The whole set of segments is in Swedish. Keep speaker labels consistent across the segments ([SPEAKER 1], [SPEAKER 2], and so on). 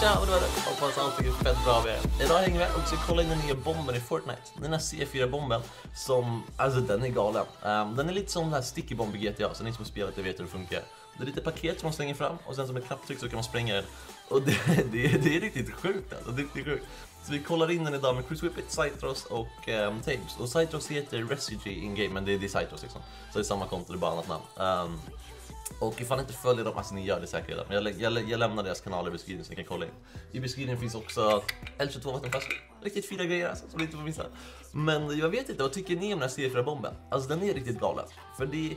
[SPEAKER 1] Tja, och det är det? Hoppas allt är fett bra med er. Idag hänger vi och ska kolla in den nya bomben i Fortnite. Den här C4-bomben som, alltså den är galen. Um, den är lite som den här sticky bomb i GTA, så ni som har spelat det vet hur det funkar. Det är lite paket som man slänger fram och sen som ett knapptryck så kan man spränga den. Och det, det, det är riktigt sjukt alltså, det är riktigt sjukt. Så vi kollar in den idag med Chris Whippet, Cytros och ehm, um, Tabes. Och Cytros heter Refugee in-game, men det är, det är Cytros liksom. Så det är samma konto, det är bara annat namn. Um, och ifall ni inte följer dem, alltså ni gör det säkert redan. Men jag, lä jag, jag lämnar deras kanal i beskrivningen så ni kan kolla in. I beskrivningen finns också L22 vattenflaskor. Riktigt fina grejer alltså, som ni inte får missa. Men jag vet inte, vad tycker ni om den här C4-bomben? Alltså den är riktigt galen. För det,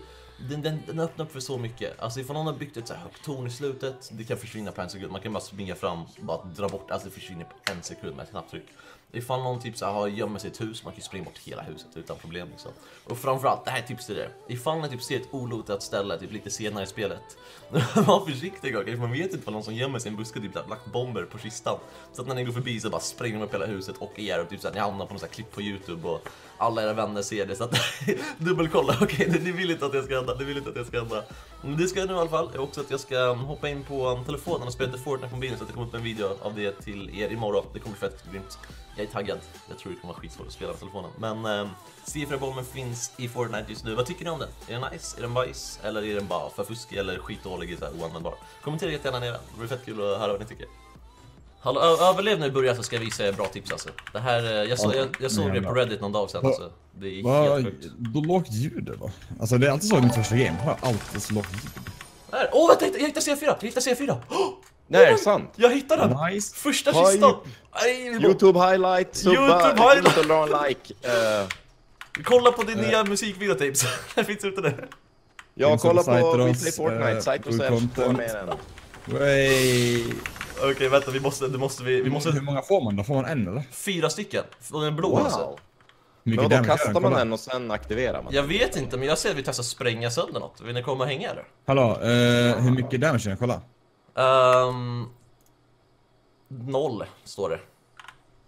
[SPEAKER 1] den, den, den öppnar upp för så mycket. Alltså ifall någon har byggt ett så här högt torn i slutet, det kan försvinna på en sekund. Man kan bara springa fram, bara dra bort, alltså det försvinner på en sekund med ett knapptryck. Ifall någon typ så här, har gömmer sig i ett hus, man kan ju springa bort hela huset utan problem liksom. Och framförallt, det här är tips till er. Ifall ni typ ser ett olotat ställe, typ lite senare i spelet. Var försiktiga. okej, man vet inte vad någon som gömmer sig i en buske typ där, lagt bomber på kistan. Så att när ni går förbi så bara spränger de upp hela huset och er och typ så här, ni hamnar på något så här klipp på Youtube och alla era vänner ser det. Så att dubbelkolla, okej, okay, ni vill inte att det ska hända, ni vill inte att det ska hända. Men det ska jag nu i alla fall, också att jag ska hoppa in på telefonen och spela lite Fortnite på mobilen så att det kommer upp en video av det till er imorgon. Det kommer bli fett grymt. Jag är taggad. Jag tror det kommer vara skitsvårt att spela med telefonen. Men eh, C4-bomben finns i Fortnite just nu. Vad tycker ni om den? Är den nice? Är den bajs? Eller är den bara för fuskig eller skitdålig, här, oanvändbar? Kommentera jättegärna nere. Det vore fett kul att höra vad ni tycker. Hallå, överlev när du börjar så ska jag visa er bra tips alltså. Det här, eh, jag, så, jag, jag såg det på Reddit någon dag sedan alltså. Det är
[SPEAKER 2] Va,
[SPEAKER 1] helt sjukt.
[SPEAKER 2] Då lågt ljud då? Alltså det är alltid så i mitt första game. Jag har alltid så lågt ljud.
[SPEAKER 1] Åh, vänta, jag hittade C4! Jag hittade C4! Oh,
[SPEAKER 3] Nej, är det sant?
[SPEAKER 1] jag hittade den!
[SPEAKER 2] Nice.
[SPEAKER 1] Första kistan! Vi
[SPEAKER 3] Youtube highlight, subba,
[SPEAKER 1] YouTube highlight.
[SPEAKER 3] en like. Uh,
[SPEAKER 1] Kolla på din nya musikvideo Tips. Den finns ute nu.
[SPEAKER 3] jag kollar
[SPEAKER 2] på
[SPEAKER 3] We Play Fortnite, Cytros
[SPEAKER 2] full
[SPEAKER 3] är
[SPEAKER 2] content.
[SPEAKER 3] med den.
[SPEAKER 1] Okej, vänta, vi måste, det måste vi, vi
[SPEAKER 2] Hur
[SPEAKER 1] måste...
[SPEAKER 2] många får man då? Får man en eller?
[SPEAKER 1] Fyra stycken. Och den är blå alltså.
[SPEAKER 3] Wow!
[SPEAKER 2] Hur
[SPEAKER 3] Men då kastar man den och sen aktiverar man
[SPEAKER 1] Jag vet inte, men jag ser att vi testar spränga sönder något. Vill ni komma och hänga eller?
[SPEAKER 2] Hallå, eh, hur mycket damage är den? Kolla.
[SPEAKER 1] Ehm, noll, står det.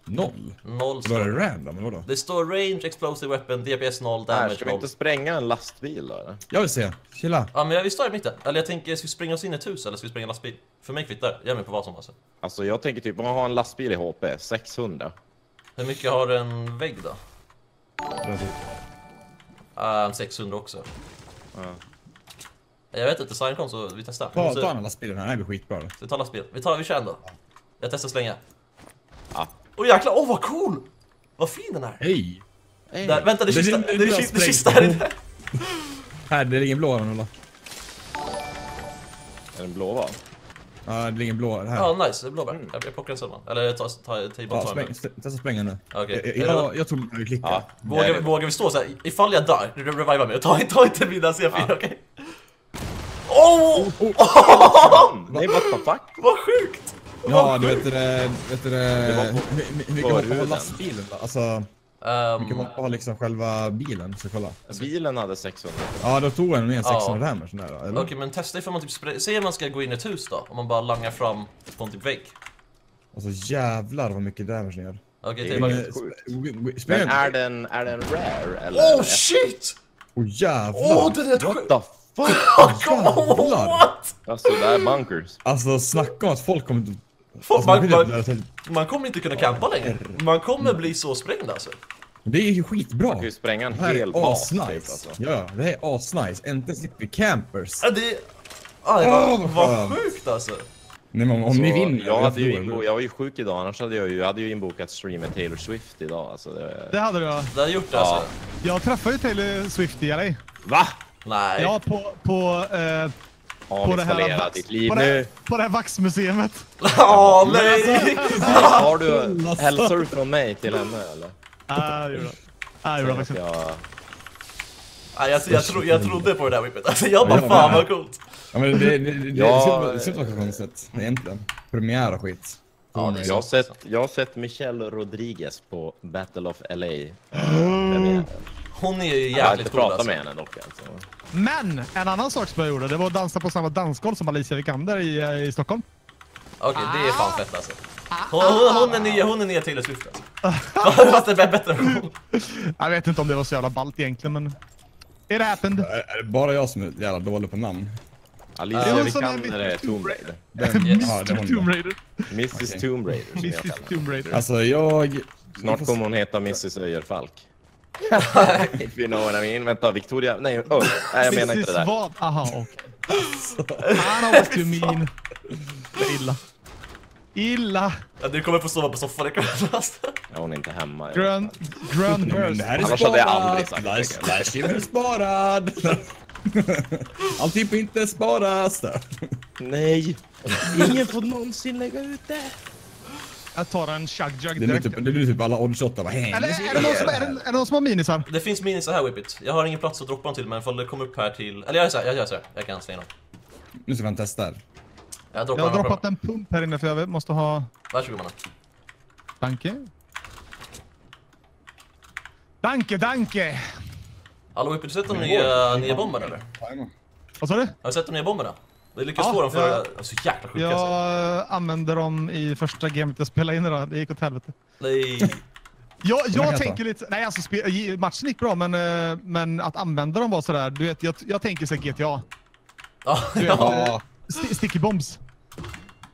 [SPEAKER 2] Noll.
[SPEAKER 1] Noll
[SPEAKER 2] Var
[SPEAKER 1] står
[SPEAKER 2] det
[SPEAKER 1] det.
[SPEAKER 2] random eller vadå?
[SPEAKER 1] Det står range, explosive weapon, DPS 0,
[SPEAKER 3] Här,
[SPEAKER 1] damage
[SPEAKER 3] ska vi
[SPEAKER 1] 0.
[SPEAKER 3] inte spränga en lastbil då eller?
[SPEAKER 2] Jag vill se. Chilla.
[SPEAKER 1] Ja, men vi står i mitten. Eller jag tänker, ska vi springa oss in i ett hus eller ska vi springa en lastbil? För mig kvittar. Jag är med på vad som alltså.
[SPEAKER 3] Alltså jag tänker typ, om man har en lastbil i HP, 600.
[SPEAKER 1] Hur mycket har en vägg då?
[SPEAKER 2] Tror-
[SPEAKER 1] Ehm, 600 också.
[SPEAKER 3] Ja.
[SPEAKER 1] Jag vet inte, sign kom så vi testar. Vi
[SPEAKER 2] Ta,
[SPEAKER 1] måste-
[SPEAKER 2] ta den här blir skitbra.
[SPEAKER 1] Ska vi ta lastbil? Vi tar, vi kör en då. Jag testar slänga.
[SPEAKER 3] Ja.
[SPEAKER 1] Åh jäklar, åh vad cool! Vad fin den är!
[SPEAKER 2] Hej!
[SPEAKER 1] Där, vänta, det är
[SPEAKER 2] Det-
[SPEAKER 1] kista,
[SPEAKER 2] det-
[SPEAKER 1] det,
[SPEAKER 2] det-
[SPEAKER 1] är
[SPEAKER 2] det-
[SPEAKER 1] kista, här inne.
[SPEAKER 2] Här, det ligger en blå här eller?
[SPEAKER 3] Är den blå va?
[SPEAKER 2] Ja, det ligger en blå här.
[SPEAKER 1] Ja, nice, det är blåbär. Jag, jag plockar en sådan. Eller jag tar, tar, tar, tar den.
[SPEAKER 2] st- testa spränga nu.
[SPEAKER 1] Okej.
[SPEAKER 2] Jag,
[SPEAKER 1] Är det-
[SPEAKER 2] jag, jag tror vi klickar.
[SPEAKER 3] Ja.
[SPEAKER 1] Vågar, vi- vågar vi stå så här? ifall jag dör, re- reviva mig ta, ta inte mina C4, okej? Åh!
[SPEAKER 3] Nej, what the fuck?
[SPEAKER 1] Vad sjukt!
[SPEAKER 2] Ja, du vet det, vet det,
[SPEAKER 3] Det
[SPEAKER 2] hur, mycket på
[SPEAKER 3] förhuden.
[SPEAKER 2] lastbilen då? Alltså, hur mycket
[SPEAKER 1] Um,
[SPEAKER 2] var på liksom själva bilen? Så kolla.
[SPEAKER 3] Bilen hade 600.
[SPEAKER 2] Ja, då tog den med 600
[SPEAKER 1] Ja.
[SPEAKER 2] damage där då, eller?
[SPEAKER 1] Okej, men testa ifall man typ spray, Säg man ska gå in i ett hus då, om man bara langar fram på en typ vägg.
[SPEAKER 2] Alltså jävlar vad mycket damage ni gör.
[SPEAKER 1] Okej,
[SPEAKER 3] Det
[SPEAKER 1] det
[SPEAKER 3] är sjukt. Men är den, är den rare eller?
[SPEAKER 1] Oh shit!
[SPEAKER 2] Åh jävlar!
[SPEAKER 1] Åh, den är helt
[SPEAKER 3] What
[SPEAKER 1] Oh,
[SPEAKER 2] Jävlar!
[SPEAKER 1] what?
[SPEAKER 3] Alltså det är bunkers.
[SPEAKER 2] Alltså snacka om att folk kommer...
[SPEAKER 1] Folk,
[SPEAKER 2] Alltså,
[SPEAKER 1] man,
[SPEAKER 2] man,
[SPEAKER 1] man, man kommer inte kunna campa längre. Man kommer bli så sprängd alltså.
[SPEAKER 2] det är ju skitbra!
[SPEAKER 3] Man kan ju spränga en
[SPEAKER 2] Det här
[SPEAKER 3] hel
[SPEAKER 2] är
[SPEAKER 3] bas typ
[SPEAKER 2] asnice!
[SPEAKER 3] alltså.
[SPEAKER 2] Ja, det här är asnice. Inte slipper vi campers.
[SPEAKER 1] Ja, det... Var,
[SPEAKER 2] vad
[SPEAKER 1] vad
[SPEAKER 2] skönt.
[SPEAKER 1] sjukt alltså.
[SPEAKER 2] Nej, men om ni
[SPEAKER 3] Så
[SPEAKER 2] vinner...
[SPEAKER 3] jag, hade ju inbo- jag var ju sjuk idag, annars hade jag ju, jag hade ju inbokat stream med Taylor Swift idag. Alltså det,
[SPEAKER 4] Det hade du ja.
[SPEAKER 1] Det har gjort det
[SPEAKER 3] Ja.
[SPEAKER 1] alltså.
[SPEAKER 4] Jag träffade ju Taylor Swift i LA.
[SPEAKER 3] Va?
[SPEAKER 1] Nej.
[SPEAKER 4] Ja, på, på, eh, på det här
[SPEAKER 3] ditt liv
[SPEAKER 4] på
[SPEAKER 3] nu.
[SPEAKER 4] det, på det här vaxmuseet.
[SPEAKER 1] Åh nej!
[SPEAKER 3] Har du, hälsar du från mig till henne eller?
[SPEAKER 4] Ah, det gjorde jag. Ah, det gjorde jag faktiskt.
[SPEAKER 1] Nej, jag, jag, tro, jag trodde på det där whippet. Alltså jag bara fan vad coolt.
[SPEAKER 2] Ja, men det, det, det, det,
[SPEAKER 3] Ja,
[SPEAKER 2] det ser ut som konstigt, egentligen. Premiär och skit.
[SPEAKER 1] Ja,
[SPEAKER 3] jag, har sett, jag har sett Michelle Rodriguez på Battle of LA.
[SPEAKER 1] Hon är ju
[SPEAKER 3] Jag har inte
[SPEAKER 1] jävligt cool
[SPEAKER 3] pratat
[SPEAKER 1] alltså.
[SPEAKER 3] med henne dock alltså.
[SPEAKER 4] Men en annan sak som jag gjorde, det var att dansa på samma dansgolv som Alicia Vikander i, eh, i Stockholm.
[SPEAKER 1] Okej, det är fan fett alltså. Hon, hon, hon är nya, hon är nya Taylor Swift alltså. Fast det är bättre än hon.
[SPEAKER 4] Jag vet inte om det var så jävla ballt egentligen, men... It happened.
[SPEAKER 2] Är, är det bara jag som är jävla dålig på namn?
[SPEAKER 3] Alicia
[SPEAKER 4] är
[SPEAKER 3] Vikander är Tomb Raider.
[SPEAKER 4] Mr Tomb. Raider.
[SPEAKER 3] Mrs. Tomb Raider
[SPEAKER 4] Mrs. Tomb Raider.
[SPEAKER 2] Alltså jag...
[SPEAKER 3] Snart kommer hon heta Mrs Öjerfalk. If you know what I mean. Vänta, Victoria? Nej, oh, nej jag menar inte det där.
[SPEAKER 4] vad? Aha, okej. I know what you mean. Det är illa. Illa.
[SPEAKER 1] Ja, du kommer få sova på soffan ikväll.
[SPEAKER 3] Ja, hon är inte hemma.
[SPEAKER 4] Grön... Grön
[SPEAKER 2] är
[SPEAKER 3] Annars hade jag aldrig sagt det.
[SPEAKER 2] Flashgame är sparad! Allt typ inte sparas.
[SPEAKER 3] Nej! Ingen får någonsin lägga ut det.
[SPEAKER 4] Jag tar en chug jug
[SPEAKER 2] Det är nu
[SPEAKER 4] direkt.
[SPEAKER 2] typ, det är nu typ alla oddshottar bara
[SPEAKER 4] Eller är det någon som, är det, är det någon som har minisar?
[SPEAKER 1] Det finns minis så här Whippet. Jag har ingen plats att droppa dem till men ifall det kommer upp här till... Eller jag gör så här, jag gör så här. Jag kan slänga dem.
[SPEAKER 2] Nu ska man testa. här.
[SPEAKER 1] Jag droppar
[SPEAKER 4] Jag har droppat en pump här inne för jag måste ha...
[SPEAKER 1] Varsågod mannen.
[SPEAKER 4] Danke. Danke, danke!
[SPEAKER 1] Hallå Whippet, du sett de nya, nya bomberna eller?
[SPEAKER 4] Vad sa du?
[SPEAKER 1] Har du sett de nya bomberna? Vi lyckades
[SPEAKER 4] Ja,
[SPEAKER 1] få dem för...
[SPEAKER 4] ja.
[SPEAKER 1] Så jäkla sjuka alltså.
[SPEAKER 4] Jag använde dem i första gamet jag spelade in idag. Det gick åt helvete.
[SPEAKER 1] Nej.
[SPEAKER 4] Jag,
[SPEAKER 2] jag
[SPEAKER 4] jag tänker lite... Nej, alltså spe, matchen gick bra, men, eh, men att använda dem var sådär... Du vet, jag, jag tänker så GTA.
[SPEAKER 1] Ja,
[SPEAKER 4] Ja.
[SPEAKER 2] Ja.
[SPEAKER 4] St sticky bombs.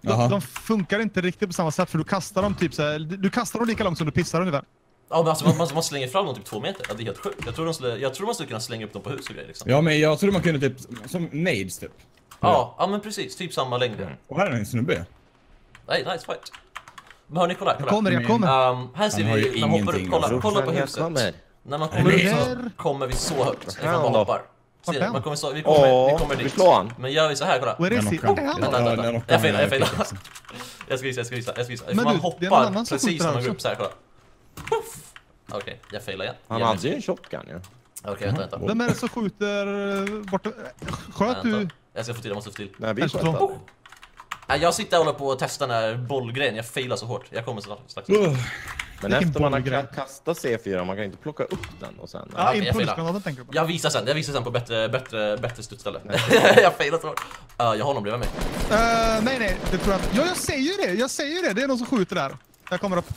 [SPEAKER 4] De, de funkar inte riktigt på samma sätt för du kastar dem typ så här, du kastar dem lika långt som du pissar ungefär.
[SPEAKER 1] Ja men alltså man, man, man slänger fram dem typ två meter. Ja, det är helt sjukt. Jag tror, de skulle, jag tror man skulle kunna slänga upp dem på hus och grejer liksom.
[SPEAKER 2] Ja, men jag trodde man kunde typ, som nades typ.
[SPEAKER 1] Ja, ja men precis. Typ samma längd.
[SPEAKER 2] Och här är en snubbe.
[SPEAKER 1] Nej, nice fight. Men hörni, kolla,
[SPEAKER 4] Jag
[SPEAKER 1] kolla.
[SPEAKER 4] kommer, jag kommer.
[SPEAKER 1] Um, här ser vi, när man hoppar upp, kolla,
[SPEAKER 2] alltså.
[SPEAKER 1] kolla på
[SPEAKER 3] jag
[SPEAKER 1] huset.
[SPEAKER 3] kommer.
[SPEAKER 1] När man kommer upp så kommer vi så högt.
[SPEAKER 3] Fan
[SPEAKER 1] man hoppar. Se, man kommer så, vi kommer, vi kommer
[SPEAKER 3] vi
[SPEAKER 1] dit.
[SPEAKER 3] slår han.
[SPEAKER 1] Men gör vi så här, kolla.
[SPEAKER 4] Where is
[SPEAKER 2] Jag
[SPEAKER 4] he?
[SPEAKER 1] Vänta,
[SPEAKER 2] Ja,
[SPEAKER 1] vänta,
[SPEAKER 2] jag
[SPEAKER 1] Jag failar, jag
[SPEAKER 2] med
[SPEAKER 1] failar. Jag ska visa, jag ska visa, jag ska visa.
[SPEAKER 4] Men
[SPEAKER 1] man
[SPEAKER 4] du,
[SPEAKER 1] hoppar precis när man går upp så här, kolla. Puff. Okej, jag failar igen.
[SPEAKER 3] Han hade ju en shotgun ju.
[SPEAKER 1] Okej, vänta, vänta.
[SPEAKER 4] Vem är det som skjuter eh, bort... Sköt du?
[SPEAKER 1] Vänta. Jag ska få till, jag måste få till.
[SPEAKER 3] Nej, vi sköt.
[SPEAKER 1] Nej, jag sitter och håller på och testar den här bollgrejen. Jag failar så hårt. Jag kommer strax. strax.
[SPEAKER 2] Uh,
[SPEAKER 3] Men
[SPEAKER 4] Vilken
[SPEAKER 3] efter man har kastat C4, man kan inte plocka upp den och sen...
[SPEAKER 4] Ja, impulsgranaten tänker du på.
[SPEAKER 1] Jag visar sen, jag visar sen på bättre, bättre, bättre studsställe. jag failar så hårt. Uh, jag har honom bredvid mig.
[SPEAKER 4] Eh, nej, nej, det tror jag inte. Ja, jag säger det! Jag säger det! Det är någon som skjuter där. Jag kommer upp.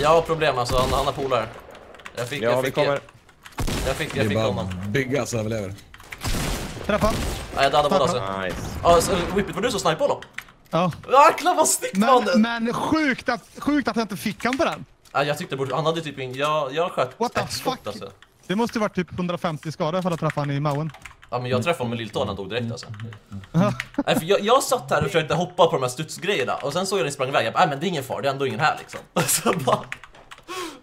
[SPEAKER 1] Jag har problem alltså, han, han har polare. Jag fick,
[SPEAKER 3] Ja,
[SPEAKER 1] jag
[SPEAKER 3] vi
[SPEAKER 1] fick,
[SPEAKER 3] kommer...
[SPEAKER 1] jag fick, jag fick
[SPEAKER 2] bara
[SPEAKER 1] honom.
[SPEAKER 2] bygga så överlever.
[SPEAKER 4] Träffa.
[SPEAKER 1] Ja, jag dödade båda alltså.
[SPEAKER 3] Nice.
[SPEAKER 1] Ja, så, Whippet, var du som snipade honom?
[SPEAKER 4] Ja.
[SPEAKER 1] Jäklar vad snyggt
[SPEAKER 4] Men,
[SPEAKER 1] mannen!
[SPEAKER 4] men sjukt, att, sjukt att jag inte fick han på den.
[SPEAKER 1] Ja, jag tyckte borde, han hade typ ing, jag, jag sköt
[SPEAKER 4] What
[SPEAKER 1] ett skott alltså.
[SPEAKER 4] Det måste ju varit typ 150 skador för att träffa han i mauen.
[SPEAKER 1] Ja men jag träffade honom med lilltån, han dog direkt alltså. Nej, för jag, jag satt här och försökte hoppa på de här studsgrejerna och sen såg jag den sprang iväg, jag bara, nej men det är ingen fara, det är ändå ingen här liksom. Så bara...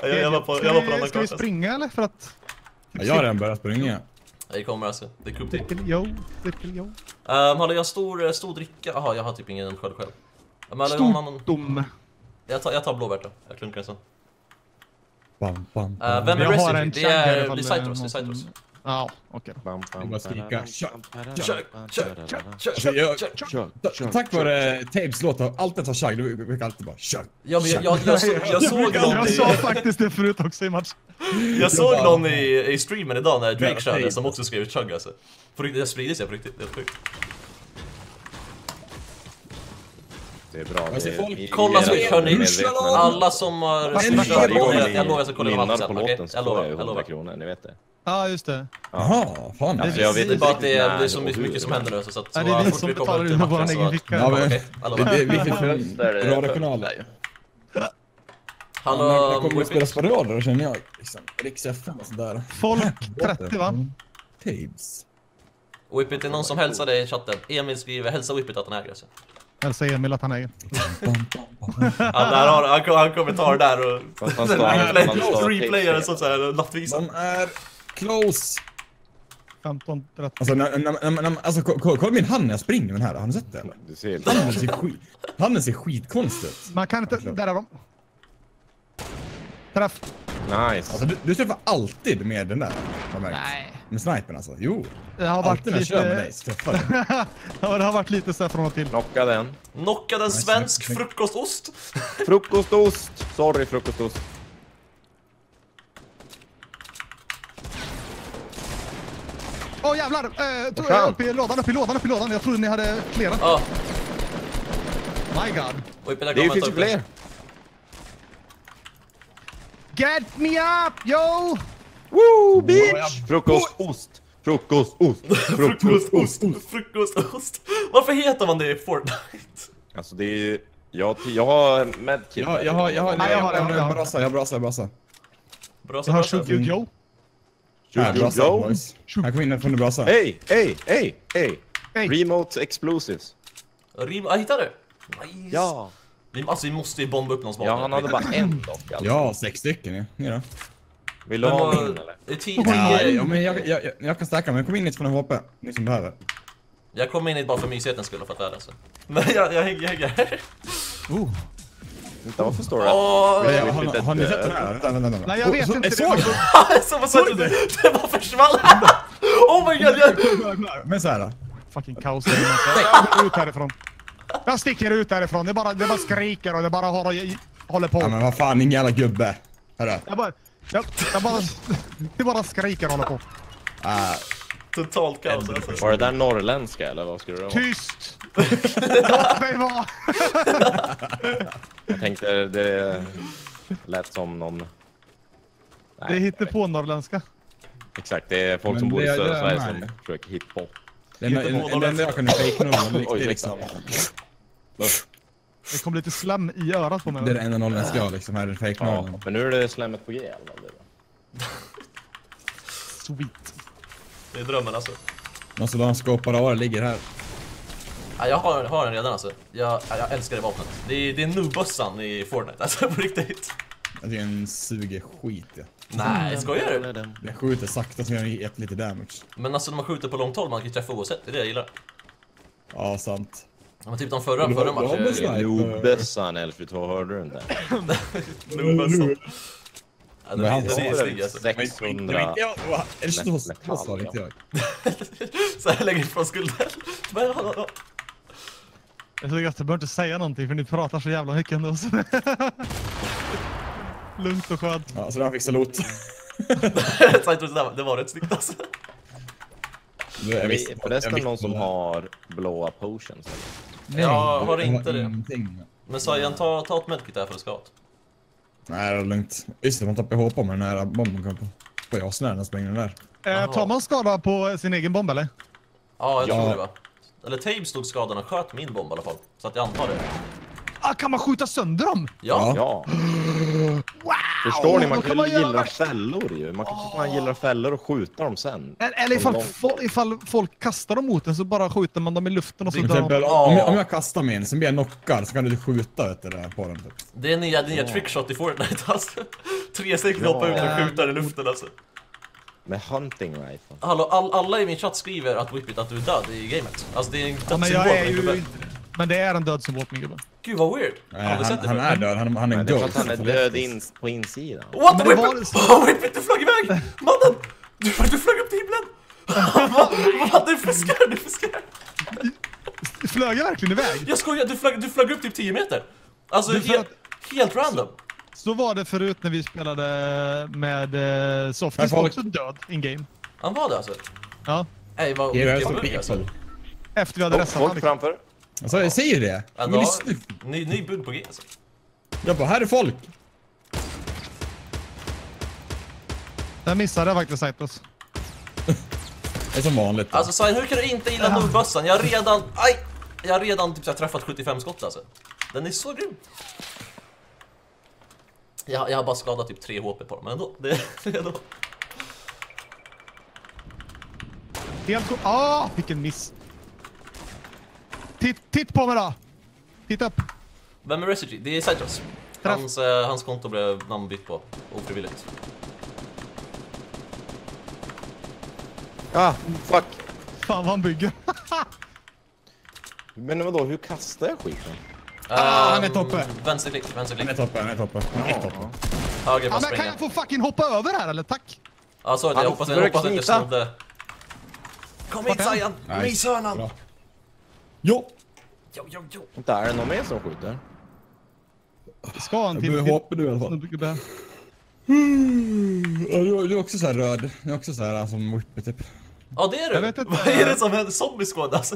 [SPEAKER 1] Ja, jag, jag var på, jag var på
[SPEAKER 4] vi-
[SPEAKER 1] andra
[SPEAKER 4] Ska vi springa eller? För att...
[SPEAKER 2] Ja, jag har redan börjat springa.
[SPEAKER 1] Jag kommer alltså, det är.
[SPEAKER 4] Cirkel, jo, jo.
[SPEAKER 1] Um, hade jag stor, stor dricka? Jaha, jag har typ ingen sköld själv. Men någon annan...
[SPEAKER 4] Stordom.
[SPEAKER 1] Jag tar, jag tar blåbärt då, jag klunkar en sån.
[SPEAKER 2] Bam, bam,
[SPEAKER 1] Uh,
[SPEAKER 2] bam.
[SPEAKER 1] vem är
[SPEAKER 4] Jag har
[SPEAKER 1] Resident?
[SPEAKER 4] en
[SPEAKER 1] Det är,
[SPEAKER 4] ifall Ja, okej.
[SPEAKER 3] Bam,
[SPEAKER 2] bara skrika, Alltså,
[SPEAKER 1] kör,
[SPEAKER 2] tack vare Tabes låt har alltid ta chug. Du brukar alltid bara kör.
[SPEAKER 1] Ja men jag, jag, jag, så, jag såg någon
[SPEAKER 4] Jag sa faktiskt det förut också i match.
[SPEAKER 1] jag såg någon i, i streamen idag när Drake körde som också skrev chug alltså. På riktigt, det sprider sig på riktigt, det är sjukt.
[SPEAKER 3] Det är bra. Är-
[SPEAKER 2] folk-
[SPEAKER 1] Kolla Switch hörni, alla som har jag lovar jag ska kolla in
[SPEAKER 3] på
[SPEAKER 1] okej?
[SPEAKER 3] så
[SPEAKER 1] Jag lovar,
[SPEAKER 3] jag ju
[SPEAKER 1] jag
[SPEAKER 3] 100
[SPEAKER 1] lovar.
[SPEAKER 3] kronor, ni vet det.
[SPEAKER 4] Ja, just det.
[SPEAKER 2] Jaha, fan.
[SPEAKER 3] Alltså, jag vet
[SPEAKER 1] Det är bara att det är, det är så mycket, som händer nu så att så
[SPEAKER 4] Ja, det är vi som
[SPEAKER 1] vi
[SPEAKER 4] betalar ur vår
[SPEAKER 1] så
[SPEAKER 4] egen ficka.
[SPEAKER 2] Ja, men- Det det är viktigt för radiokanaler.
[SPEAKER 1] Hallå,
[SPEAKER 2] Jag kommer att spela sparader känner jag. Liksom. Riks FM och sådär.
[SPEAKER 4] Folk 30 va?
[SPEAKER 2] Tabes.
[SPEAKER 1] Whippet, det är någon som hälsar dig i chatten. Emil skriver hälsa Whippet att han äger alltså.
[SPEAKER 4] Hälsa Emil att han äger.
[SPEAKER 1] Han, där har, han, han kommer ta det där och...
[SPEAKER 3] Han han
[SPEAKER 1] Replayar som såhär nattvisa.
[SPEAKER 2] De är close.
[SPEAKER 4] 15, 30.
[SPEAKER 2] Alltså, när, när, när, när, alltså ko- ko- kolla min hand när jag springer med den här. Har ni sett det?
[SPEAKER 3] Du ser
[SPEAKER 2] Handen ser, skit, handen ser skitkonstig ut.
[SPEAKER 4] Man kan inte... Där är de. Träff.
[SPEAKER 3] Nice.
[SPEAKER 2] Alltså, du, du träffar alltid med den där.
[SPEAKER 4] Nej.
[SPEAKER 2] Med snipern alltså. Jo.
[SPEAKER 4] Det har varit
[SPEAKER 2] Alltid när jag kör med dig
[SPEAKER 4] lite...
[SPEAKER 2] så träffar jag.
[SPEAKER 4] ja, det har varit lite så här från och till.
[SPEAKER 3] Knocka den.
[SPEAKER 1] Knockade en svensk frukostost.
[SPEAKER 3] Frukostost! Sorry, frukostost.
[SPEAKER 4] Åh jävlar! Eh, tog,
[SPEAKER 3] fan?
[SPEAKER 4] upp i lådan, upp i lådan, upp i lådan. Jag trodde ni hade flera.
[SPEAKER 1] Ja,
[SPEAKER 4] My god.
[SPEAKER 1] Jag
[SPEAKER 3] Det finns ju fler.
[SPEAKER 4] Get me up, yo!
[SPEAKER 3] Woo, bitch! Frukostost. Frukost, ost, frukost, ost.
[SPEAKER 1] Frukostost. Varför heter man det i Fortnite?
[SPEAKER 3] Alltså det är ju... Jag, jag har medkit.
[SPEAKER 2] Jag, jag har, jag har,
[SPEAKER 4] Nej, jag har det, jag har
[SPEAKER 2] brasa, jag har brasa, jag har brasa.
[SPEAKER 1] Bra
[SPEAKER 4] Jag har. Shug Yo.
[SPEAKER 2] Här, brasa,
[SPEAKER 3] Go.
[SPEAKER 2] boys. Här, kom in från det brasa.
[SPEAKER 3] Hej, hej, hej, hej! Remote explosives.
[SPEAKER 1] Rim, ah, hittade du? Nice.
[SPEAKER 3] Ja.
[SPEAKER 1] Vi, alltså vi måste ju bomba upp någons
[SPEAKER 3] Ja, han hade bara en dock alltså.
[SPEAKER 2] Ja, sex stycken ja. ja.
[SPEAKER 3] Vill du ha min eller?
[SPEAKER 2] ja, men jag, jag, jag, jag kan stacka men kom in lite från en HP. Ni som behöver.
[SPEAKER 1] Jag kom in hit bara för mysighetens skull och för att lära sig. Men jag, jag hänger, jag hänger.
[SPEAKER 4] Oh.
[SPEAKER 3] Det? Är
[SPEAKER 2] ja,
[SPEAKER 3] lite
[SPEAKER 2] har, har ni sett det här?
[SPEAKER 4] Nej, jag vet
[SPEAKER 2] så,
[SPEAKER 4] inte det.
[SPEAKER 2] Såg du?
[SPEAKER 1] så? Det bara försvann. Oh my god, jag...
[SPEAKER 2] Men såhär.
[SPEAKER 4] Fucking kaos. Jag ut härifrån. Jag sticker ut härifrån. Det bara, det bara skriker och det bara håller, håller på.
[SPEAKER 2] Ja men vad fan, din jävla gubbe. Hörru.
[SPEAKER 4] Jag bara, jag, jag bara, det bara skriker och håller på.
[SPEAKER 2] Ah,
[SPEAKER 1] Totalt kaos alltså.
[SPEAKER 3] Var det där norrländska eller vad skulle det vara?
[SPEAKER 4] Tyst! Låt mig vara!
[SPEAKER 3] Jag tänkte det lät som någon...
[SPEAKER 4] Det
[SPEAKER 3] Nej,
[SPEAKER 4] hittar på norrländska.
[SPEAKER 3] exakt. Det är folk
[SPEAKER 2] Men
[SPEAKER 3] som bor i
[SPEAKER 2] det- det
[SPEAKER 3] södra Sverige som försöker hitta på.
[SPEAKER 2] det enda det jag kunde fejka nu var det liksom.
[SPEAKER 4] Det kom lite slem i örat på mig.
[SPEAKER 2] Det är det enda norrländska jag liksom, här är fake
[SPEAKER 3] Ja, men nu är det slemmet på G i alla fall.
[SPEAKER 4] Sweet.
[SPEAKER 1] Det är drömmen alltså.
[SPEAKER 2] Måste bara skåpa av det ligger här.
[SPEAKER 1] Ja, jag har, har den redan alltså. Jag, ja, jag älskar det vapnet. Det är, det är nu-bössan i Fortnite, alltså på riktigt.
[SPEAKER 2] Jag tycker den suger skit ja.
[SPEAKER 1] Nej, skojar du?
[SPEAKER 2] Den skjuter sakta så jag gör lite damage.
[SPEAKER 1] Men alltså när man skjuter på långt håll, man kan ju träffa oavsett. Det är det jag gillar.
[SPEAKER 2] Ja, sant.
[SPEAKER 1] Ja, Men typ de förra, förra
[SPEAKER 2] har- har
[SPEAKER 1] matchen...
[SPEAKER 2] besvär.
[SPEAKER 3] Nobössan Elfrid2, hörde du inte?
[SPEAKER 1] Nu-bössan. Ja,
[SPEAKER 2] Men
[SPEAKER 1] den
[SPEAKER 2] han
[SPEAKER 1] är- den är
[SPEAKER 2] det.
[SPEAKER 1] snygg alltså.
[SPEAKER 3] 600...
[SPEAKER 2] Är det så jag.
[SPEAKER 1] Så här lägger ifrån skulden. Men, ja, ja, ja.
[SPEAKER 4] Jag tycker att jag behöver inte säga någonting för ni pratar så jävla mycket ändå. Lugnt och skönt.
[SPEAKER 2] Ja, så den fick
[SPEAKER 1] där, Det var rätt snyggt alltså.
[SPEAKER 2] Jag
[SPEAKER 3] Är
[SPEAKER 2] visste-
[SPEAKER 3] vi förresten
[SPEAKER 2] jag
[SPEAKER 3] någon som
[SPEAKER 2] det.
[SPEAKER 3] har blåa potions? Eller?
[SPEAKER 2] Nej,
[SPEAKER 1] Jag har inte det.
[SPEAKER 2] ingenting.
[SPEAKER 1] Men Sajan, ta, ta ett medkit där för att åt.
[SPEAKER 2] Nej, det är lugnt. Just det, man tappar HP med den här bomben kom på. På jag när den sprängde den där.
[SPEAKER 4] Eh, tar man skada på sin egen bomb eller?
[SPEAKER 1] Ja, jag tror
[SPEAKER 2] Ja.
[SPEAKER 1] det va. Eller Tabe stod skadad och sköt min bomb i alla fall. Så att jag antar det.
[SPEAKER 4] Ah, kan man skjuta sönder dem?
[SPEAKER 1] Ja.
[SPEAKER 3] Ja.
[SPEAKER 4] Wow!
[SPEAKER 3] Förstår ni? Man kan
[SPEAKER 4] man göra
[SPEAKER 3] gilla
[SPEAKER 4] värsta-
[SPEAKER 3] fällor ju. Man kan oh. man gillar fällor och skjuta dem sen.
[SPEAKER 4] Eller ifall, fo- ifall folk kastar dem mot en så bara skjuter man dem i luften och så dör de.
[SPEAKER 2] om, jag, om jag kastar min, sen blir jag knockad, så kan du skjuta vet du, på den. Typ.
[SPEAKER 1] Det är nya, nya trickshot i Fortnite alltså. Tre stycken
[SPEAKER 3] Ja.
[SPEAKER 1] hoppar ut och skjuter i luften alltså.
[SPEAKER 3] Med hunting rifle.
[SPEAKER 1] Hallå, all, alla i min chatt skriver att Whippet att du är död i gamet. Alltså det är en
[SPEAKER 4] Ja, men
[SPEAKER 1] dödssymbol
[SPEAKER 4] jag är ju
[SPEAKER 1] gubbe.
[SPEAKER 4] Men det är en dödssymbol min gubbe.
[SPEAKER 1] Gud vad weird.
[SPEAKER 2] Nej, han, han
[SPEAKER 1] förut.
[SPEAKER 2] är död, han, han är en ghost.
[SPEAKER 3] att han är död in på insidan.
[SPEAKER 1] What? Whippet! Oh, Whippet, du flög iväg! Mannen! Du, du flög upp till himlen! Vad-? Du fuskar, du fuskar!
[SPEAKER 4] Flög jag verkligen iväg?
[SPEAKER 1] Jag skojar, du flög, du flög upp typ 10 meter! Alltså helt, helt random.
[SPEAKER 4] Så var det förut när vi spelade med eh, Softies,
[SPEAKER 2] Men
[SPEAKER 4] var också död in game.
[SPEAKER 1] Han var det alltså?
[SPEAKER 4] Ja.
[SPEAKER 1] Nej, vad bugg alltså.
[SPEAKER 4] Efter vi hade restat
[SPEAKER 3] folk framför.
[SPEAKER 2] Alltså, jag säger det.
[SPEAKER 1] Ja,
[SPEAKER 2] Men
[SPEAKER 1] då,
[SPEAKER 2] lyssna.
[SPEAKER 1] ny, ny bugg på G alltså.
[SPEAKER 2] Jag bara, här är folk.
[SPEAKER 4] Den missade jag faktiskt Cyprus.
[SPEAKER 2] Det är som vanligt.
[SPEAKER 1] Alltså Sain, hur kan du inte gilla nordbössan? Jag har redan, aj! Jag har redan typ så här, träffat 75 skott alltså. Den är så grym. Jag, jag har bara skadat typ 3 HP på dem, men ändå. Det, ändå.
[SPEAKER 4] Helt cool. Ah, vilken miss. Titt, titt på mig då! Titta upp.
[SPEAKER 1] Vem är Resigy? Det är.
[SPEAKER 4] Träff.
[SPEAKER 1] Hans, eh, hans konto blev namnbytt på, ofrivilligt.
[SPEAKER 3] Ah, fuck.
[SPEAKER 4] Fan vad han bygger.
[SPEAKER 3] Men vadå, hur kastar jag skiten?
[SPEAKER 2] Ah, han är
[SPEAKER 1] Ehm,
[SPEAKER 2] toppe.
[SPEAKER 1] Vänsterklick,
[SPEAKER 2] Han är
[SPEAKER 1] vänsterklick.
[SPEAKER 2] toppe, han är toppe. Han är toppe.
[SPEAKER 1] Höger bara
[SPEAKER 4] men kan
[SPEAKER 1] springa.
[SPEAKER 4] jag få fucking hoppa över här eller? Tack!
[SPEAKER 1] Ja, så är det. Jag hoppas, jag att jag snodde. Kom hit? Sajan!
[SPEAKER 2] Nej.
[SPEAKER 1] Myshörnan!
[SPEAKER 2] Bra. Jo!
[SPEAKER 1] Jo, jo, jo.
[SPEAKER 3] Vänta, är det någon mer som skjuter?
[SPEAKER 4] Vi ska en
[SPEAKER 2] Jag
[SPEAKER 4] till.
[SPEAKER 2] behöver HP du i alla fall. Ja, Du du är också så här röd. Du är också så här som Whippy typ.
[SPEAKER 1] Ja, det är du!
[SPEAKER 4] Jag vet inte.
[SPEAKER 1] Vad är det som händer? Zombie squad alltså?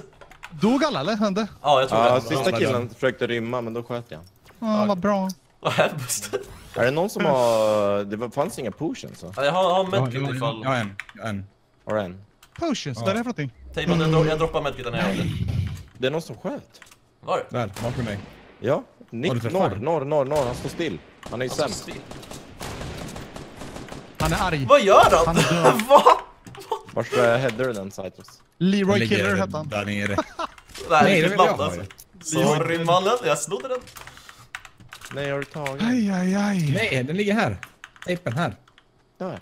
[SPEAKER 4] Dog alla eller? Hände?
[SPEAKER 1] Ja, jag tror
[SPEAKER 3] Ja,
[SPEAKER 1] det.
[SPEAKER 3] sista
[SPEAKER 2] Ja,
[SPEAKER 3] killen försökte rymma men då sköt jag.
[SPEAKER 4] Ja, vad bra.
[SPEAKER 1] Vad hemskt.
[SPEAKER 3] Är det någon som har... Det var- fanns inga potions va?
[SPEAKER 1] Ja, Jag har, har medkit ifall...
[SPEAKER 2] Jag har en. Jag har en.
[SPEAKER 3] Har en?
[SPEAKER 4] potions. Vad är det för någonting?
[SPEAKER 1] Jag, dro- jag droppar medkiten när jag hade.
[SPEAKER 3] Det är någon som sköt.
[SPEAKER 1] Var det?
[SPEAKER 2] Där, bakom dig.
[SPEAKER 3] Ja. Nick, norr, norr, norr, norr. Han står still. Han är ju sämst.
[SPEAKER 4] Han är arg.
[SPEAKER 1] Vad gör han?
[SPEAKER 4] Han är död.
[SPEAKER 1] Va?
[SPEAKER 3] Vars uh, header den Citrus?
[SPEAKER 4] Leroy Killer hette han.
[SPEAKER 2] Där nere.
[SPEAKER 1] Nej,
[SPEAKER 2] Nej,
[SPEAKER 1] det
[SPEAKER 2] vill jag ha
[SPEAKER 1] alltså. Sorry mannen, jag snodde den.
[SPEAKER 3] Nej, har du tagit?
[SPEAKER 4] Aj, aj, aj.
[SPEAKER 2] Nej, den ligger här. Tejpen här.
[SPEAKER 3] Där.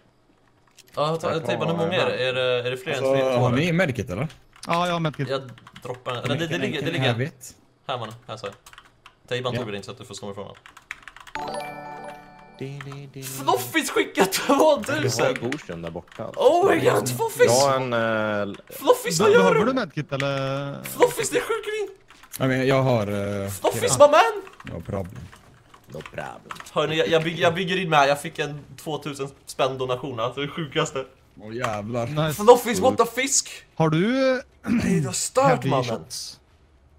[SPEAKER 1] Ja, Tejpan, hur många är det? Är det, är det fler än
[SPEAKER 2] Så,
[SPEAKER 1] tre?
[SPEAKER 2] har ni medkit eller?
[SPEAKER 4] Ja, jag har medkit.
[SPEAKER 1] Jag droppar den. Eller det, det ligger, det ligger en.
[SPEAKER 2] vet.
[SPEAKER 1] Här mannen, här sa jag. Tejpan
[SPEAKER 2] Ja.
[SPEAKER 1] tog det inte så att du får slå ifrån honom.
[SPEAKER 3] Di.
[SPEAKER 1] Fluffis skickat
[SPEAKER 3] Du har
[SPEAKER 1] 2000!
[SPEAKER 3] Boström där borta. alltså.
[SPEAKER 1] Oh my god, Fluffis!
[SPEAKER 3] Jag har en... Uh,
[SPEAKER 1] Fluffis, vad gör
[SPEAKER 4] Behöver du
[SPEAKER 1] du?
[SPEAKER 4] medkit eller?
[SPEAKER 1] Fluffis, det är sjukring!
[SPEAKER 2] Ja, men jag har... Uh,
[SPEAKER 1] Fluffis, my man!
[SPEAKER 2] No problem.
[SPEAKER 3] no problem.
[SPEAKER 1] Hörni, jag, jag, bygger, jag bygger in med. Jag fick en 2000 spänn donation. Alltså det sjukaste.
[SPEAKER 2] Åh jävlar.
[SPEAKER 4] Nice.
[SPEAKER 1] Fluffis, what the fisk!
[SPEAKER 4] Har du eh,
[SPEAKER 1] Nej, du har stört mannen.
[SPEAKER 4] shots?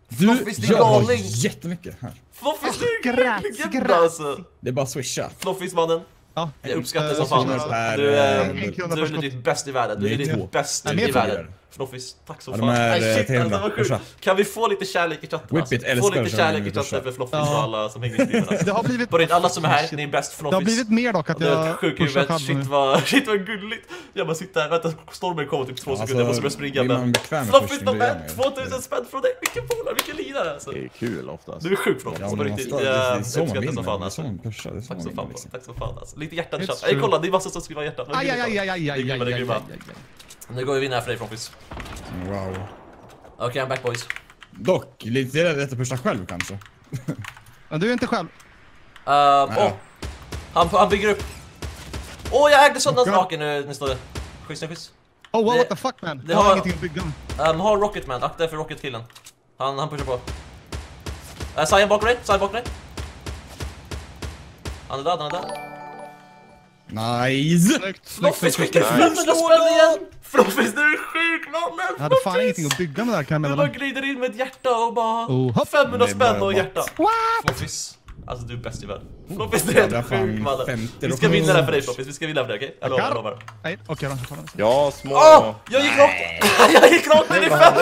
[SPEAKER 2] Du,
[SPEAKER 1] Fluffis, din
[SPEAKER 2] jag har jättemycket här.
[SPEAKER 1] Fluffis, du är legend alltså.
[SPEAKER 2] Det är bara swisha.
[SPEAKER 1] Fluffis mannen.
[SPEAKER 4] Ja.
[SPEAKER 1] Jag uppskattar det
[SPEAKER 4] Eh,
[SPEAKER 1] som fan. Du
[SPEAKER 2] eh,
[SPEAKER 1] du
[SPEAKER 4] per
[SPEAKER 1] är
[SPEAKER 4] skott.
[SPEAKER 1] legit bäst i världen. Du är
[SPEAKER 2] två.
[SPEAKER 1] bäst i världen. Fluffis, tack så
[SPEAKER 2] Ja,
[SPEAKER 1] fan. Nej,
[SPEAKER 2] eh,
[SPEAKER 1] shit,
[SPEAKER 2] 300.
[SPEAKER 1] alltså, vad sjukt.
[SPEAKER 2] Börsa.
[SPEAKER 1] Kan vi få lite kärlek i chatten?
[SPEAKER 2] Whip it,
[SPEAKER 1] Få
[SPEAKER 2] älskar
[SPEAKER 1] lite
[SPEAKER 2] det,
[SPEAKER 1] kärlek i chatten för Fluffis
[SPEAKER 4] Ja.
[SPEAKER 1] och alla som hänger i streamen.
[SPEAKER 4] Det
[SPEAKER 1] Alltså.
[SPEAKER 4] har blivit...
[SPEAKER 1] På alla som är här, ni är bäst
[SPEAKER 4] Det har blivit mer dock att
[SPEAKER 1] Det
[SPEAKER 4] jag
[SPEAKER 1] ett sjuk i
[SPEAKER 4] pushar själv
[SPEAKER 1] Shit vad, shit vad gulligt. Jag bara sitter här, vänta stormen kommer typ två
[SPEAKER 2] Alltså,
[SPEAKER 1] sekunder, jag måste börja springa Fluffis
[SPEAKER 2] först,
[SPEAKER 1] var med!
[SPEAKER 2] man ju.
[SPEAKER 1] 2000 spänn från dig, vilken polare, vilken lirare alltså.
[SPEAKER 3] Det är kul oftast.
[SPEAKER 1] Du är sjuk Fluffis,
[SPEAKER 2] Ja,
[SPEAKER 1] på
[SPEAKER 2] men
[SPEAKER 1] riktigt. Jag
[SPEAKER 2] det är så man
[SPEAKER 1] uppskattar
[SPEAKER 2] vinner.
[SPEAKER 1] som fan
[SPEAKER 2] Det är
[SPEAKER 1] alltså.
[SPEAKER 2] Det är
[SPEAKER 1] Tack så fan,
[SPEAKER 2] liksom.
[SPEAKER 1] tack så fan alltså. Lite hjärtan i chatten. Kolla, det är massa som skriver hjärtan.
[SPEAKER 4] Aj, aj, aj, aj, aj,
[SPEAKER 1] Det är
[SPEAKER 4] aj,
[SPEAKER 1] grymma, det är
[SPEAKER 4] aj,
[SPEAKER 1] grymma.
[SPEAKER 4] aj, aj, aj.
[SPEAKER 1] Nu går vi vinna för dig Fluffis.
[SPEAKER 2] Wow.
[SPEAKER 1] Okej, I'm back boys.
[SPEAKER 2] Dock, lite lätt att pusha själv kanske.
[SPEAKER 4] Men du är inte själv.
[SPEAKER 1] Uh, åh! Han, han bygger upp. Åh, jag ägde sådana
[SPEAKER 4] Okej.
[SPEAKER 1] saker nu, nu står det. Schysst, schysst.
[SPEAKER 4] Oh wow,
[SPEAKER 1] Det-
[SPEAKER 4] what the fuck man.
[SPEAKER 1] det
[SPEAKER 4] Jag har
[SPEAKER 1] har-
[SPEAKER 4] ingenting att bygga.
[SPEAKER 1] Um, har Rocketman, akta för Rocket-killen. Han, han pushar på. Uh, Sion bakom dig, Sion bakom dig. Han är död, han är död.
[SPEAKER 2] Nice!
[SPEAKER 4] Snyggt,
[SPEAKER 1] skickar
[SPEAKER 4] snyggt.
[SPEAKER 1] 500 spänn igen! Fluffis, du är sjuk mannen!
[SPEAKER 4] Jag hade fan ingenting att bygga med där kan jag
[SPEAKER 1] Du bara glider in med ett hjärta och bara...
[SPEAKER 4] Oh, hopp.
[SPEAKER 1] 500
[SPEAKER 2] Det är
[SPEAKER 1] spänn och hjärta. Fluffis. Alltså du är bäst i världen. Fluffis, du
[SPEAKER 2] Ja,
[SPEAKER 1] är
[SPEAKER 2] det
[SPEAKER 1] helt sjuk mannen.
[SPEAKER 2] 50
[SPEAKER 1] Vi
[SPEAKER 2] då
[SPEAKER 1] ska vinna
[SPEAKER 2] vi-
[SPEAKER 1] det här för dig Fluffis, vi ska vinna för dig okej? Jag lovar, jag lovar.
[SPEAKER 4] Nej, okej då. ta den.
[SPEAKER 3] Ja, små...
[SPEAKER 1] Åh! jag gick rakt! jag gick rakt ner i fem!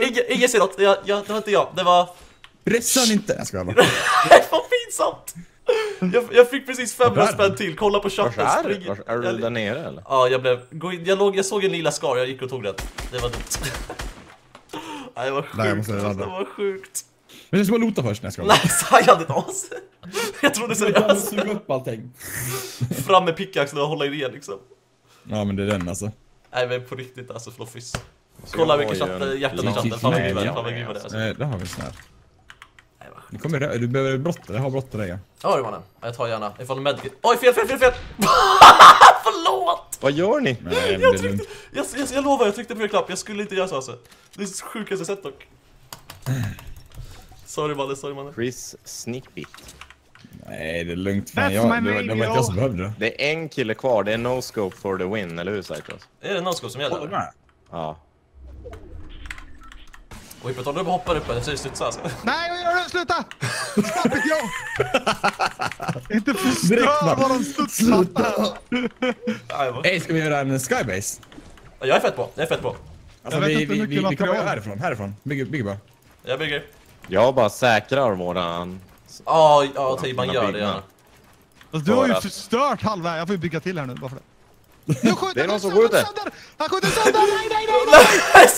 [SPEAKER 1] Ingen, ingen ser något, jag, jag, det var inte jag. Det var...
[SPEAKER 2] Pressa inte! Jag skojar bara.
[SPEAKER 1] Det var pinsamt! Jag, jag fick precis 500
[SPEAKER 2] Var är
[SPEAKER 1] spänn till, kolla på
[SPEAKER 3] Vars
[SPEAKER 1] chatten.
[SPEAKER 3] är
[SPEAKER 1] spring-
[SPEAKER 3] du? Vars- Är du
[SPEAKER 1] jag-
[SPEAKER 3] där nere eller?
[SPEAKER 1] Ja, jag blev... Jag, låg, jag såg en lila skar, jag gick och tog den. Det var dumt. Nej, det var
[SPEAKER 2] Nej, jag
[SPEAKER 1] sjukt.
[SPEAKER 2] måste.
[SPEAKER 1] Det var sjukt.
[SPEAKER 2] Men jag ska bara lota först när jag ska.
[SPEAKER 1] Nej, sa jag inte as? Jag trodde seriöst.
[SPEAKER 2] Suga upp allting.
[SPEAKER 1] Fram med pickaxen och hålla i det liksom.
[SPEAKER 2] Ja men det är den alltså.
[SPEAKER 1] Nej men på riktigt alltså, Fluffis.
[SPEAKER 3] Så
[SPEAKER 1] Kolla
[SPEAKER 3] jag
[SPEAKER 1] vilka hjärtan i chatten. Fan vad grym det är alltså.
[SPEAKER 2] Nej, det har vi sån Det kommer, du behöver brotta, jag har brott till dig. ja.
[SPEAKER 1] Ja du mannen, jag tar gärna. Ifall medkit... Oj fel, fel, fel, fel! Förlåt!
[SPEAKER 3] Vad gör ni?
[SPEAKER 2] Nej men det
[SPEAKER 1] Jag, tryckte, jag, jag, jag lovar, jag tryckte på knapp. Jag skulle inte göra så alltså. Det är det sjukaste jag sett dock. Sorry mannen, sorry mannen.
[SPEAKER 3] Chris Sneakbit.
[SPEAKER 2] Nej det är lugnt. Fan, jag, det, var-
[SPEAKER 4] main
[SPEAKER 2] det var inte jag som behövde det.
[SPEAKER 3] Det är en kille kvar, det är no scope for the win, eller hur Cyclops?
[SPEAKER 1] Är det noscope som
[SPEAKER 2] Håller
[SPEAKER 1] gäller?
[SPEAKER 2] med.
[SPEAKER 3] Ja.
[SPEAKER 1] Oj, på tal om att hoppa upp, jag ser studsa alltså.
[SPEAKER 4] Nej, vad gör du? Sluta! Stop it, yo! Inte förstör
[SPEAKER 2] bara,
[SPEAKER 4] våran studsmatta!
[SPEAKER 1] Nej, vad-
[SPEAKER 2] Hej, ska vi göra en skybase?
[SPEAKER 1] Jag är fett på, jag är fett på.
[SPEAKER 2] Alltså, vi, vi, vi, vi
[SPEAKER 4] vara.
[SPEAKER 2] härifrån, härifrån. Bygger, bygger bara.
[SPEAKER 1] Jag bygger.
[SPEAKER 3] Jag bara säkrar våran...
[SPEAKER 1] Ja, ja, typ man gör det gärna.
[SPEAKER 4] Alltså, du har ju förstört halva. Jag får ju bygga till här nu bara för det. Nu skjuter
[SPEAKER 3] Det är någon
[SPEAKER 4] han
[SPEAKER 3] som
[SPEAKER 4] sönder,
[SPEAKER 3] skjuter.
[SPEAKER 4] sönder! Han skjuter sönder! Nej, nej, nej! nej!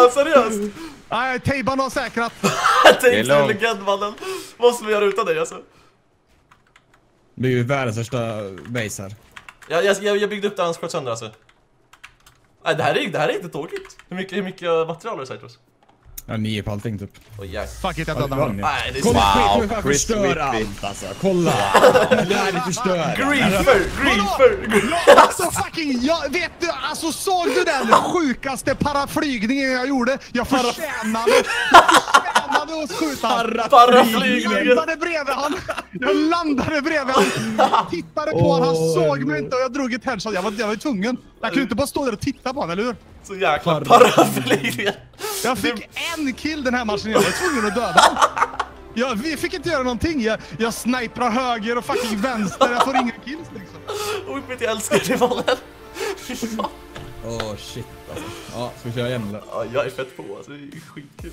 [SPEAKER 1] Nej, seriöst!
[SPEAKER 4] Nej, Tejban har säkrat.
[SPEAKER 1] Tänk
[SPEAKER 3] är lugnt.
[SPEAKER 1] legendmannen. Vad skulle vi göra utan dig alltså?
[SPEAKER 2] Bygger ju världens största base här.
[SPEAKER 1] Jag, jag, jag, jag byggde upp det han sköt sönder alltså. Nej, det här är, det här är inte tråkigt. Hur mycket, hur mycket material har du Cytrus?
[SPEAKER 2] Ja, nio på allting typ.
[SPEAKER 1] Oj, jäklar.
[SPEAKER 4] Fuck it, jag
[SPEAKER 2] var
[SPEAKER 4] honom.
[SPEAKER 2] Kolla,
[SPEAKER 3] Wow,
[SPEAKER 2] wow,
[SPEAKER 3] Chris
[SPEAKER 2] förstör
[SPEAKER 3] Whitby.
[SPEAKER 2] allt alltså. Kolla! Det här är förstör.
[SPEAKER 1] Griefer, griefer!
[SPEAKER 4] Ja, alltså fucking, jag, vet du, alltså såg du den sjukaste paraflygningen jag gjorde? Jag förtjänade, jag förtjänade att skjuta han. Jag
[SPEAKER 1] Paraflygningen!
[SPEAKER 4] landade bredvid han. Jag landade bredvid han. Tittade på han, han såg mig inte och jag drog ett headshot. Jag var, jag var tvungen. Jag kunde inte bara stå där och titta på honom, eller hur?
[SPEAKER 1] Så jäkla paraflygningen.
[SPEAKER 4] Jag fick en kill den här matchen, jag var tvungen att döda honom. Jag, vi fick inte göra någonting. Jag, jag sniprar höger och fucking vänster. Jag får inga kills liksom.
[SPEAKER 1] Whippet, jag älskar fan.
[SPEAKER 2] Åh shit alltså. Ja, ska vi köra igen eller?
[SPEAKER 1] Ja, jag är fett på alltså, det är skitkul.